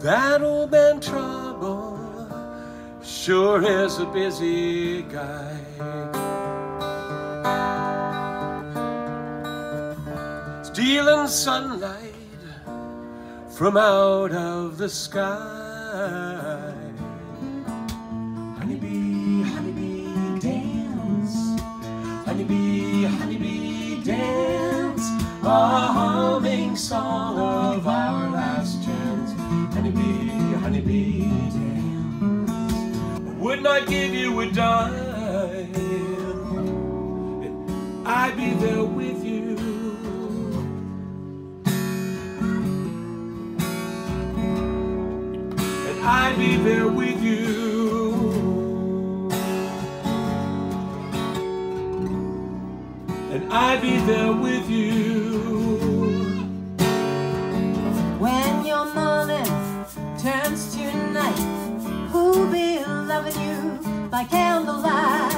That old man Trouble sure is a busy guy. Stealing sunlight from out of the sky. Honeybee, honeybee, dance. Honeybee, honeybee, dance. A humming song of dance. I would not give you a dime. I'd be there with you. And I'd be there with you. And I'd be there with you. Turns to night, who'll be loving you by candlelight?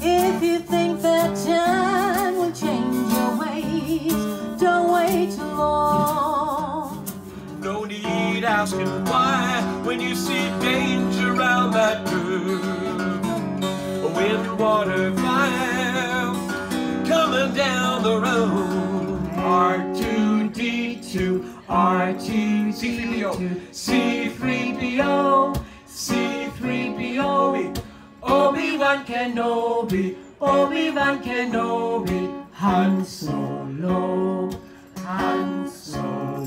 If you think that time will change your ways, don't wait too long. No need asking why when you see danger around that curve. Wind, water, fire coming down the road. C2, RTC2, C3PO, C3PO, Obi-Wan Kenobi, Obi-Wan Kenobi, Han Solo, Han Solo.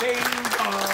Ding dong.